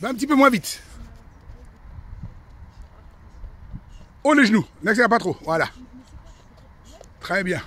Va un petit peu moins vite. Oh les genoux, n'accélère pas trop, voilà. Très bien.